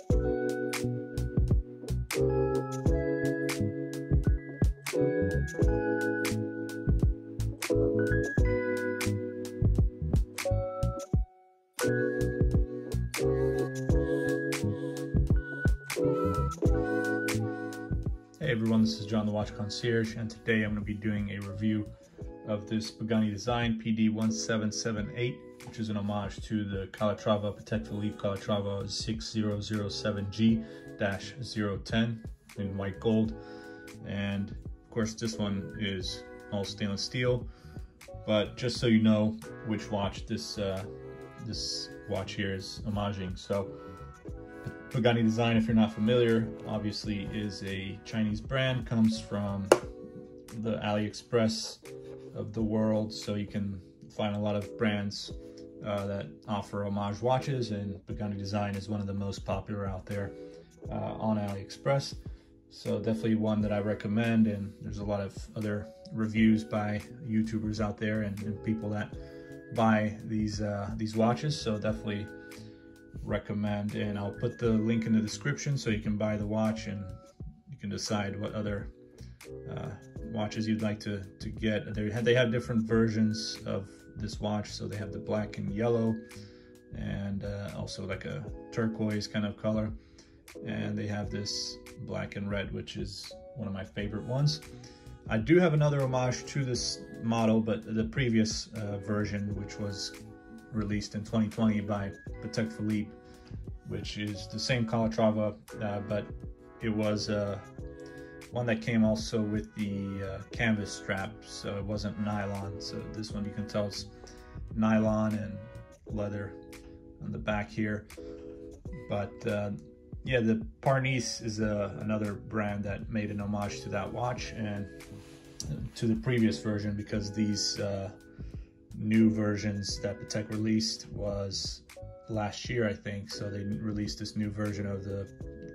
Hey everyone, this is John the Watch Concierge and today I'm going to be doing a review of this Pagani Design PD1778 which is an homage to the Calatrava Patek Philippe Calatrava 6007G-010 in white gold. And of course this one is all stainless steel. But just so you know which watch this uh, this watch here is homaging. So Pagani Design, if you're not familiar, obviously is a Chinese brand, comes from the AliExpress of the world, so you can find a lot of brands uh, that offer homage watches, and Pagani Design is one of the most popular out there uh, on AliExpress. So definitely one that I recommend, and there's a lot of other reviews by YouTubers out there and, and people that buy these uh, these watches, so definitely recommend and I'll put the link in the description so you can buy the watch and you can decide what other uh, watches you'd like to, to get. They have, they have different versions of this watch. So they have the black and yellow and uh, also like a turquoise kind of color. And they have this black and red, which is one of my favorite ones. I do have another homage to this model, but the previous uh, version, which was released in 2020 by Patek Philippe, which is the same Calatrava, uh, but it was uh, one that came also with the uh, canvas strap, so it wasn't nylon. So this one you can tell it's nylon and leather on the back here. But uh, yeah, the Parnis is uh, another brand that made an homage to that watch and to the previous version because these uh, new versions that Patek released was last year, I think. So they released this new version of the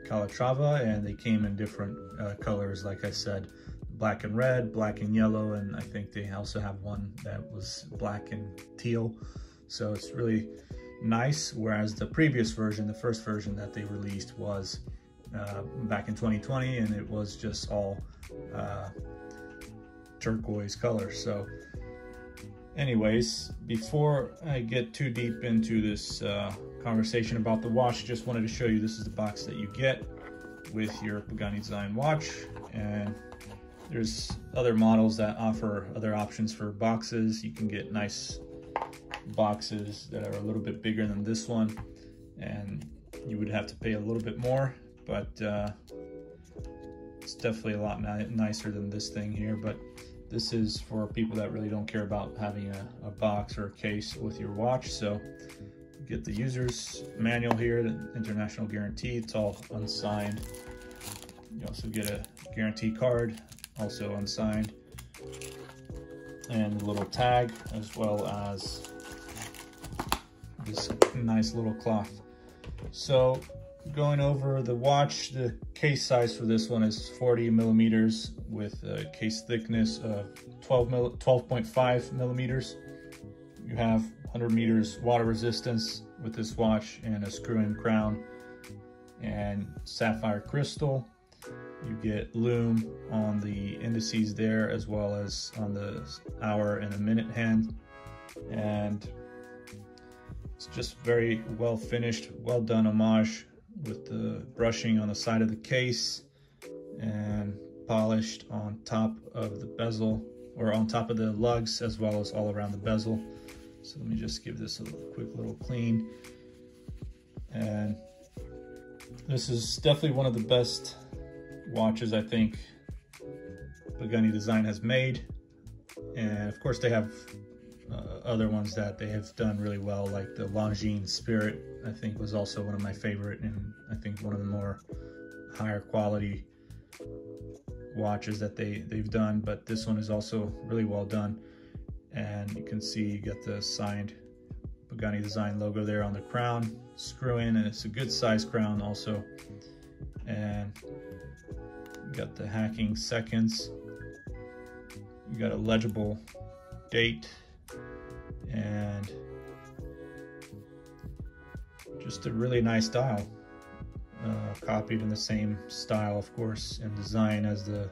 Calatrava and they came in different uh, colors, like I said, black and red, black and yellow, and I think they also have one that was black and teal. So it's really nice, whereas the previous version, the first version that they released was uh, back in 2020 and it was just all uh, turquoise color. So anyways, before I get too deep into this uh, conversation about the watch, just wanted to show you this is the box that you get with your Pagani Design watch. And there's other models that offer other options for boxes. You can get nice boxes that are a little bit bigger than this one. And you would have to pay a little bit more, but uh, it's definitely a lot nicer than this thing here. But this is for people that really don't care about having a, a box or a case with your watch. So get the user's manual here, the international guarantee. It's all unsigned. You also get a guarantee card, also unsigned, and a little tag, as well as this nice little cloth. So going over the watch, the case size for this one is 40 millimeters with a case thickness of 12 12.5 millimeters. You have 100 meters water resistance with this watch and a screw-in crown and sapphire crystal. You get lume on the indices there as well as on the hour and a minute hand. And it's just very well finished, well done homage with the brushing on the side of the case and polished on top of the bezel or on top of the lugs as well as all around the bezel. So let me just give this a quick little clean. And this is definitely one of the best watches I think Pagani Design has made. And of course they have uh, other ones that they have done really well, like the Longines Spirit, I think was also one of my favorite and I think one of the more higher quality watches that they, they've done, but this one is also really well done. And you can see you get the signed Pagani Design logo there on the crown, screw in, and it's a good size crown also. And got the hacking seconds. You got a legible date just a really nice dial. Uh, copied in the same style, of course, and design as the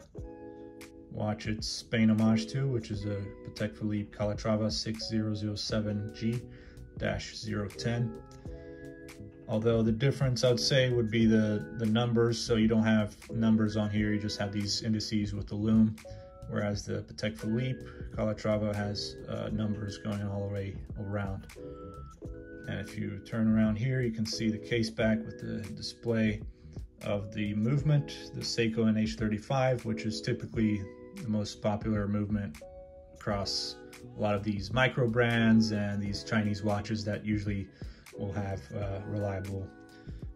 watch it's paying homage to, which is a Patek Philippe Calatrava 6007G-010. Although the difference I would say would be the, the numbers, so you don't have numbers on here, you just have these indices with the lume, whereas the Patek Philippe Calatrava has uh, numbers going all the way around. And if you turn around here, you can see the case back with the display of the movement, the Seiko NH35, which is typically the most popular movement across a lot of these micro brands and these Chinese watches that usually will have uh, reliable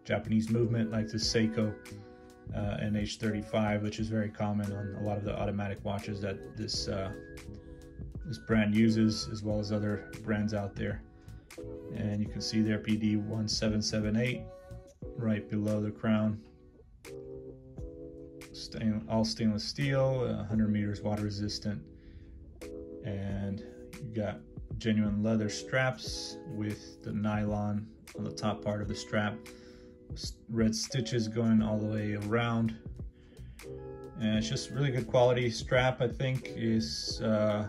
Japanese movement like the Seiko uh, NH35, which is very common on a lot of the automatic watches that this uh, this brand uses, as well as other brands out there. And you can see there PD 1778 right below the crown. Stain, all stainless steel, 100 meters water resistant, and you got genuine leather straps with the nylon on the top part of the strap, red stitches going all the way around, and it's just really good quality. Strap. I think is uh,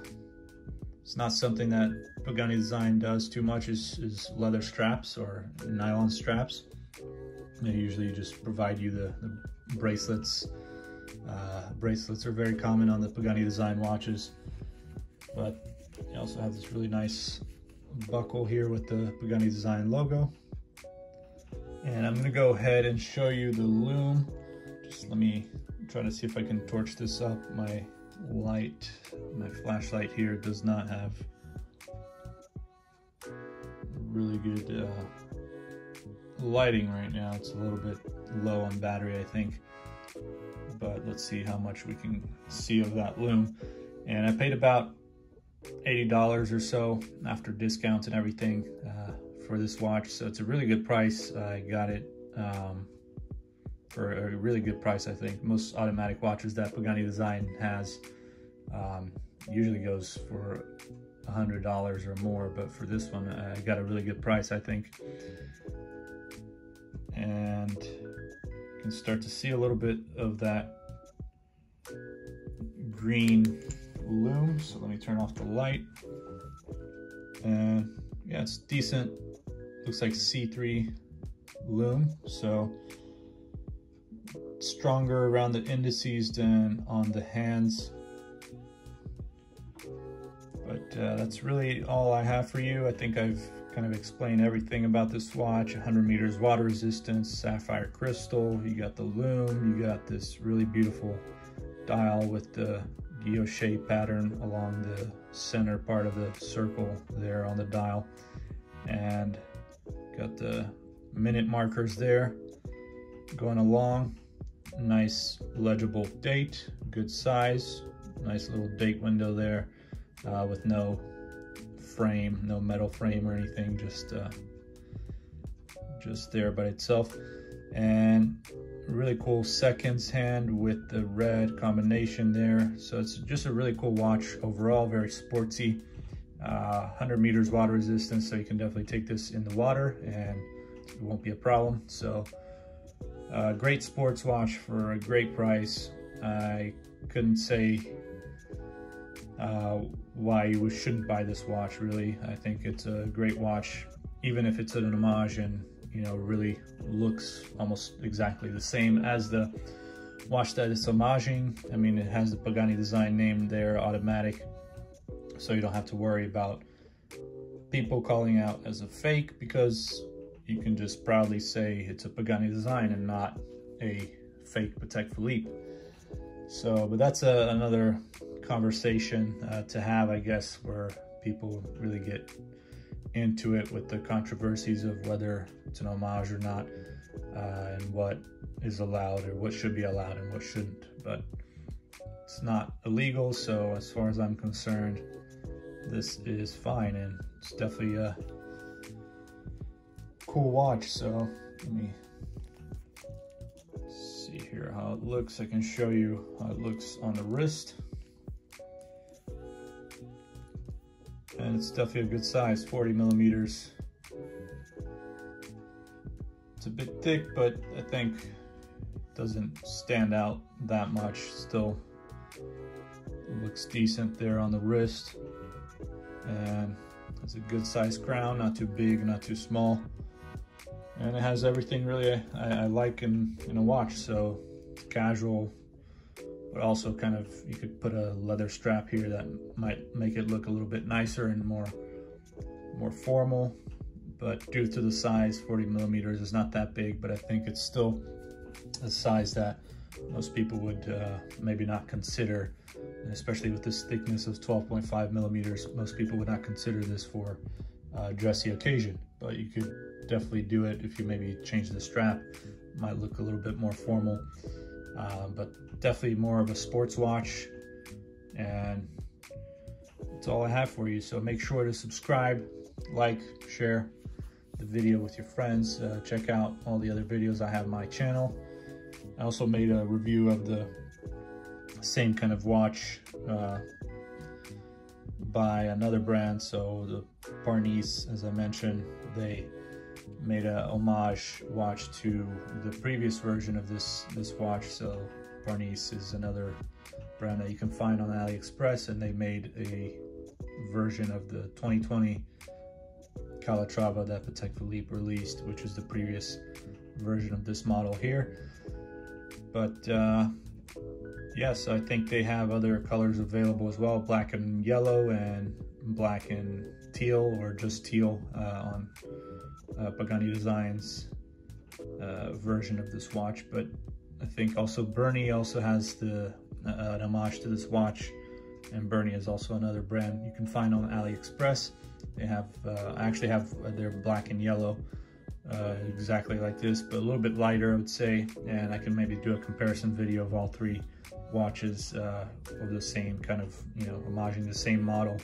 it's not something that Pagani Design does too much is, is leather straps or nylon straps. They usually just provide you the, the bracelets uh, bracelets are very common on the Pagani design watches, but they also have this really nice buckle here with the Pagani design logo. And I'm gonna go ahead and show you the lume. Just let me try to see if I can torch this up. My light, my flashlight here does not have really good uh, lighting right now. It's a little bit low on battery, I think but let's see how much we can see of that lume. And I paid about $80 or so after discounts and everything uh, for this watch. So it's a really good price. I got it um, for a really good price, I think. Most automatic watches that Pagani Design has um, usually goes for $100 or more, but for this one, I got a really good price, I think. And you can start to see a little bit of that green lume. So let me turn off the light. And yeah, it's decent. Looks like C3 lume. So stronger around the indices than on the hands. But uh, that's really all I have for you. I think I've kind of explained everything about this watch 100 meters water resistance sapphire crystal you got the lume you got this really beautiful dial with the guilloche pattern along the center part of the circle there on the dial and got the minute markers there going along nice legible date good size nice little date window there uh, with no frame, no metal frame or anything, just uh, just there by itself. And really cool seconds hand with the red combination there. So it's just a really cool watch overall, very sportsy. Uh, 100 meters water resistance, so you can definitely take this in the water and it won't be a problem. So uh, great sports watch for a great price. I couldn't say uh, why you shouldn't buy this watch really. I think it's a great watch, even if it's an homage and you know really looks almost exactly the same as the watch that it's homaging. I mean, it has the Pagani design name there, automatic, so you don't have to worry about people calling out as a fake because you can just proudly say it's a Pagani design and not a fake Patek Philippe. So, but that's a, another conversation uh, to have, I guess, where people really get into it with the controversies of whether it's an homage or not, uh, and what is allowed or what should be allowed and what shouldn't. But it's not illegal, so as far as I'm concerned, this is fine, and it's definitely a cool watch. So let me see here how it looks. I can show you how it looks on the wrist. And it's definitely a good size, 40 millimeters. It's a bit thick, but I think doesn't stand out that much. Still looks decent there on the wrist. And it's a good size crown, not too big, not too small. And it has everything really I, I like in, in a watch. So casual, but also kind of, you could put a leather strap here that might make it look a little bit nicer and more, more formal. But due to the size, 40 millimeters is not that big, but I think it's still a size that most people would uh, maybe not consider, and especially with this thickness of 12.5 millimeters, most people would not consider this for uh, dressy occasion, but you could definitely do it if you maybe change the strap. Might look a little bit more formal, uh, but definitely more of a sports watch. And that's all I have for you. So make sure to subscribe, like, share the video with your friends. Uh, check out all the other videos I have on my channel. I also made a review of the same kind of watch uh, by another brand. So the Parnis, as I mentioned, they made a homage watch to the previous version of this this watch. So Parnis is another brand that you can find on AliExpress, and they made a version of the 2020 Calatrava that Patek Philippe released, which was the previous version of this model here. But uh, yes, I think they have other colors available as well, black and yellow and black and teal or just teal uh, on uh, Pagani Designs uh, version of this watch. But I think also Berny also has the uh, an homage to this watch and Berny is also another brand you can find on AliExpress. They have, uh, I actually have their black and yellow uh, exactly like this, but a little bit lighter, I would say. And I can maybe do a comparison video of all three watches uh, of the same kind of, you know, homaging the same model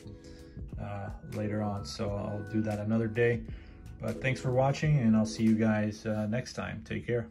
uh, later on. So I'll do that another day. But thanks for watching and I'll see you guys uh, next time. Take care.